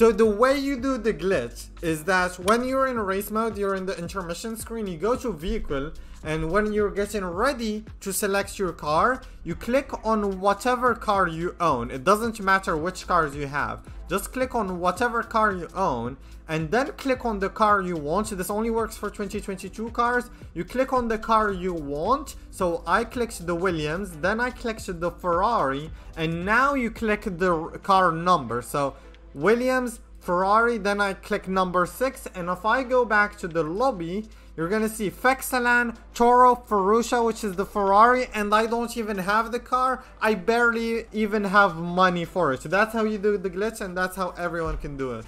So the way you do the glitch is that when you're in race mode, you're in the intermission screen, you go to vehicle, and when you're getting ready to select your car, you click on whatever car you own. It doesn't matter which cars you have. Just click on whatever car you own, and then click on the car you want. This only works for 2022 cars. You click on the car you want. So I clicked the Williams, then I clicked the Ferrari, and now you click the car number. So Williams, Ferrari, then I click number 6, and if I go back to the lobby, you're gonna see Fexalan, Toro, Ferruccia, which is the Ferrari, and I don't even have the car. I barely even have money for it. So that's how you do the glitch, and that's how everyone can do it.